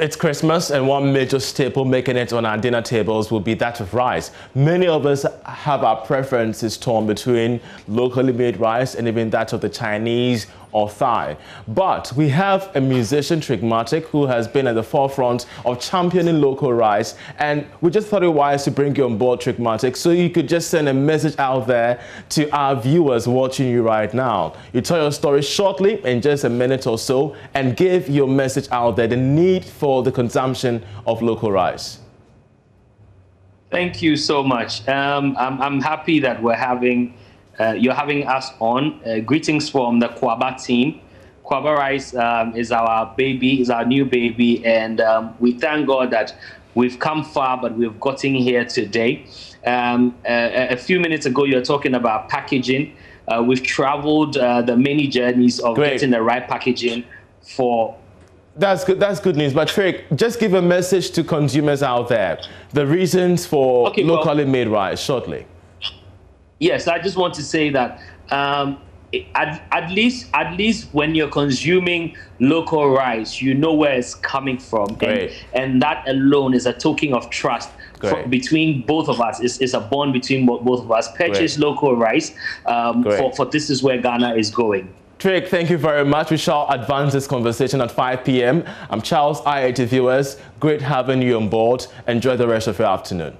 It's Christmas and one major staple making it on our dinner tables will be that of rice. Many of us have our preferences torn between locally made rice and even that of the Chinese or Thai. But we have a musician, Trigmatic, who has been at the forefront of championing local rice. And we just thought it wise to bring you on board, Trigmatic, so you could just send a message out there to our viewers watching you right now. You tell your story shortly in just a minute or so and give your message out there, the need for the consumption of local rice. Thank you so much. Um, I'm, I'm happy that we're having uh, you're having us on. Uh, greetings from the Kwaba team. Kwaba Rice um, is our baby, is our new baby, and um, we thank God that we've come far, but we've gotten here today. Um, a, a, few minutes ago, you were talking about packaging. Uh, we've traveled uh, the many journeys of Great. getting the right packaging for that's good. That's good news. But Trick, just give a message to consumers out there. The reasons for okay, locally well, made rice shortly yes, I just want to say that um, at, at least at least when you're consuming local rice, you know where it's coming from, and, and that alone is a token of trust for, between both of us. It's, it's a bond between both of us. Purchase Great. local rice um, for, for this is where Ghana is going. Trick, thank you very much. We shall advance this conversation at 5 p.m. I'm Charles, IAT viewers. Great having you on board. Enjoy the rest of your afternoon.